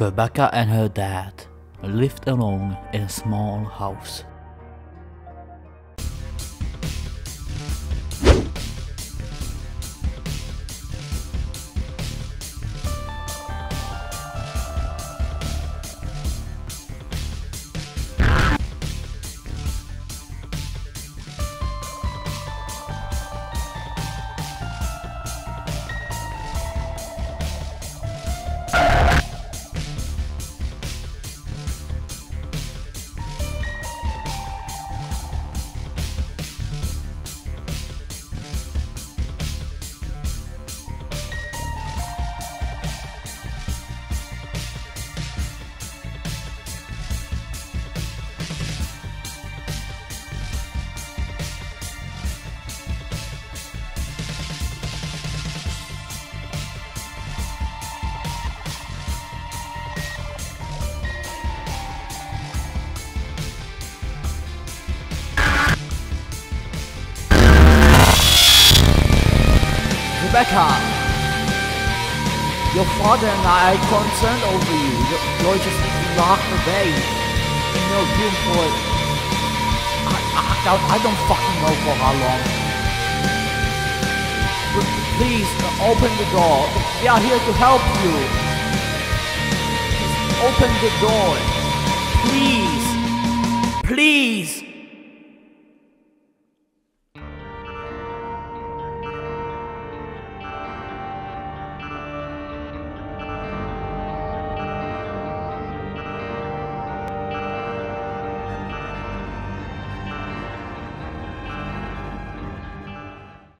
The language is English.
Rebekah and her dad lived alone in a small house. Rebekah, your father and I are concerned over you. You're, you're just locked away in your room for I, I, I don't fucking know for how long. But please open the door. We are here to help you. Just open the door,